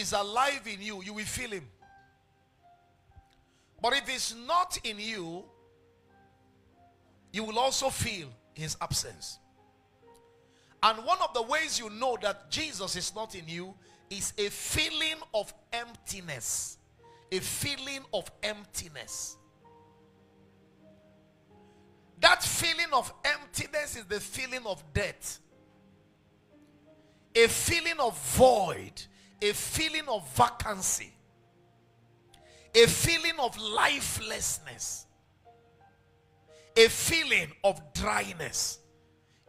is alive in you, you will feel him. But if it's not in you, you will also feel his absence. And one of the ways you know that Jesus is not in you is a feeling of emptiness. A feeling of emptiness. That feeling of emptiness is the feeling of death. A feeling of void. A feeling of vacancy. A feeling of lifelessness. A feeling of dryness.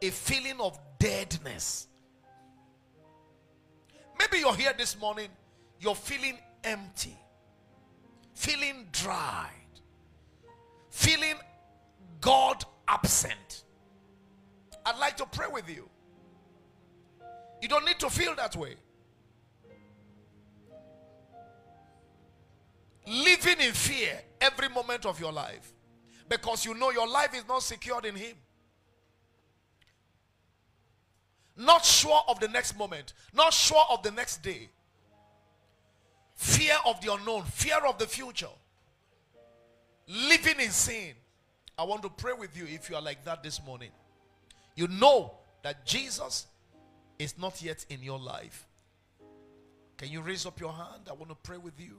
A feeling of deadness. Maybe you're here this morning, you're feeling empty, feeling dried, feeling God absent. I'd like to pray with you. You don't need to feel that way. Living in fear every moment of your life because you know your life is not secured in Him. Not sure of the next moment, not sure of the next day. Fear of the unknown, fear of the future. Living in sin. I want to pray with you if you are like that this morning. You know that Jesus is not yet in your life. Can you raise up your hand? I want to pray with you.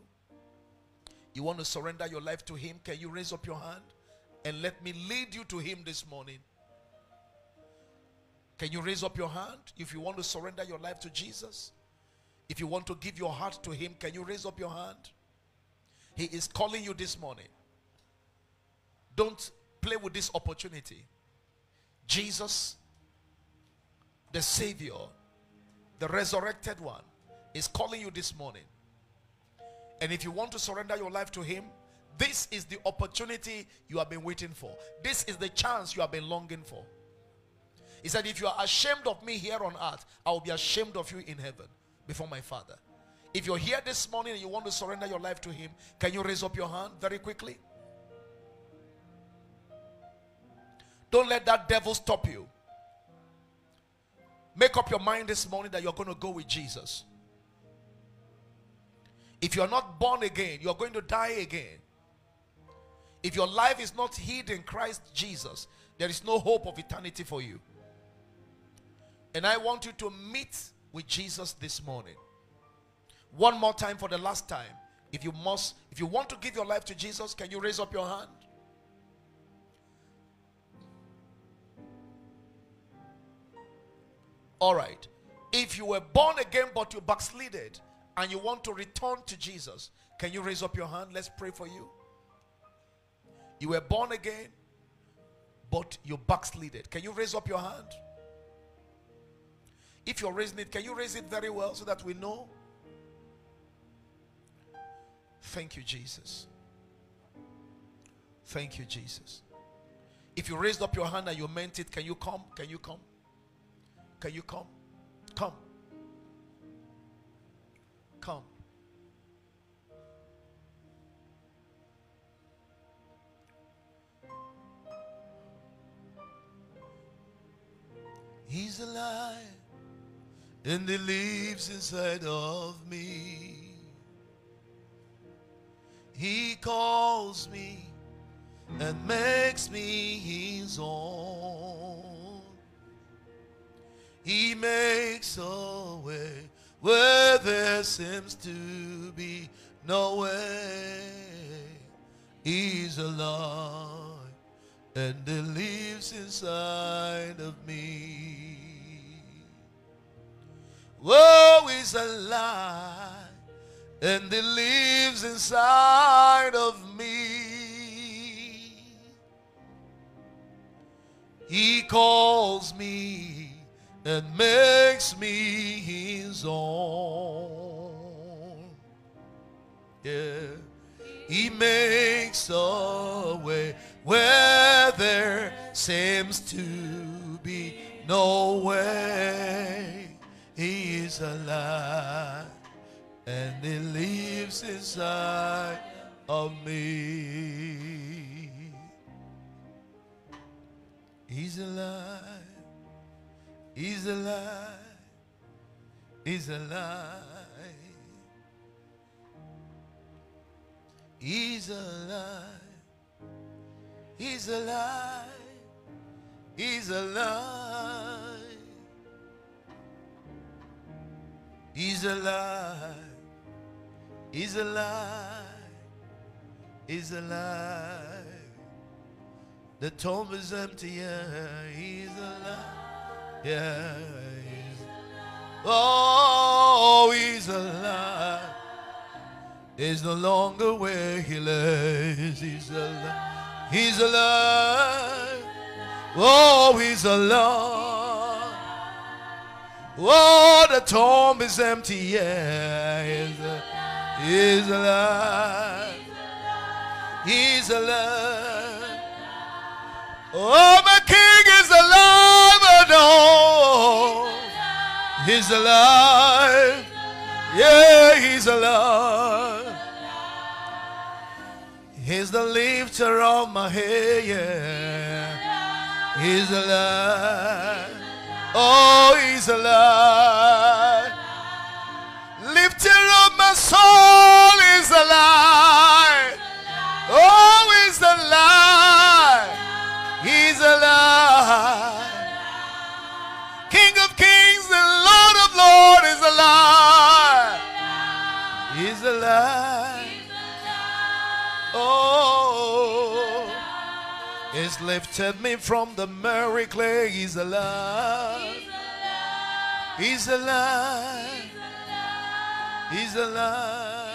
You want to surrender your life to Him? Can you raise up your hand and let me lead you to Him this morning? Can you raise up your hand if you want to surrender your life to Jesus? If you want to give your heart to Him, can you raise up your hand? He is calling you this morning. Don't play with this opportunity. Jesus, the Savior, the resurrected one, is calling you this morning. And if you want to surrender your life to Him, this is the opportunity you have been waiting for. This is the chance you have been longing for. He said, If you are ashamed of me here on earth, I will be ashamed of you in heaven before my Father. If you're here this morning and you want to surrender your life to Him, can you raise up your hand very quickly? Don't let that devil stop you. Make up your mind this morning that you're going to go with Jesus. If you're not born again, you're going to die again. If your life is not hid in Christ Jesus, there is no hope of eternity for you. And I want you to meet with Jesus this morning. One more time for the last time. If you must, if you want to give your life to Jesus, can you raise up your hand? All right. If you were born again but you backslided and you want to return to Jesus, can you raise up your hand? Let's pray for you. You were born again but you backslided. Can you raise up your hand? If you're raising it, can you raise it very well so that we know? Thank you, Jesus. Thank you, Jesus. If you raised up your hand and you meant it, can you come? Can you come? Can you come? Come. Come. He's alive and he lives inside of me. He calls me and makes me his own. He makes a way where there seems to be no way. He's alive and he lives inside of me. Oh, he's alive and he lives inside of me. He calls me and makes me his own. Yeah, he makes a way where there seems to be no way. He is alive and he lives inside of me. He's alive. He's alive. He's alive. He's alive. He's alive. He's alive. He's alive. He's alive. He's alive. The tomb is empty. Yeah, he's alive. Yeah, Oh, he's alive. He's no longer where he lays. He's alive. He's alive. Oh, he's alive. Oh, the tomb is empty. Yeah, he's alive. He's alive. He's alive. Oh, my king He's alive. Yeah, he's alive. He's the lifter of my head. Yeah. He's alive. Oh, he's alive. Lifter of my soul is alive. He's alive. Oh, He's lifted me from the merry clay. He's alive. He's alive. He's alive.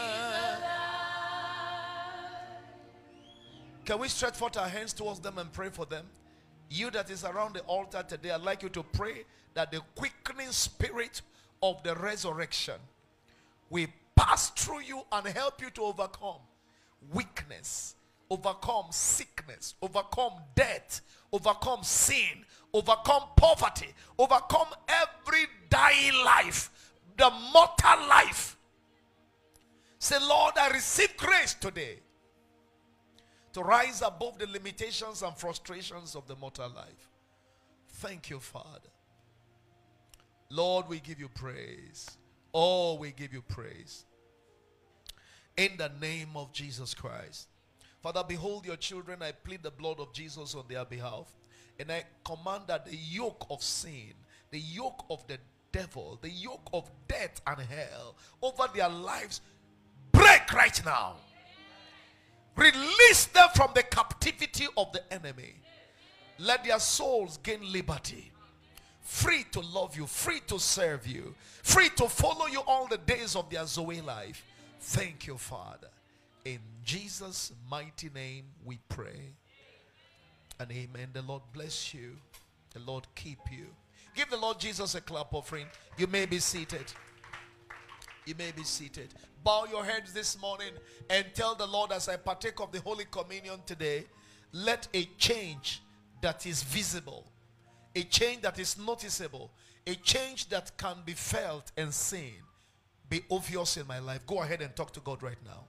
Can we stretch forth our hands towards them and pray for them? You that is around the altar today, I'd like you to pray that the quickening spirit of the resurrection will pass through you and help you to overcome weakness, overcome sickness, overcome death, overcome sin, overcome poverty, overcome every dying life, the mortal life. Say, Lord, I receive grace today to rise above the limitations and frustrations of the mortal life. Thank you, Father. Lord, we give you praise. Oh, we give you praise. In the name of Jesus Christ. Father, behold your children. I plead the blood of Jesus on their behalf. And I command that the yoke of sin, the yoke of the devil, the yoke of death and hell over their lives break right now. Release them from the captivity of the enemy. Let their souls gain liberty. Free to love you, free to serve you, free to follow you all the days of their Zoe life. Thank you, Father. In Jesus' mighty name we pray. And amen. The Lord bless you. The Lord keep you. Give the Lord Jesus a clap offering. You may be seated. You may be seated. Bow your heads this morning and tell the Lord as I partake of the Holy Communion today, let a change that is visible, a change that is noticeable, a change that can be felt and seen be obvious in my life. Go ahead and talk to God right now.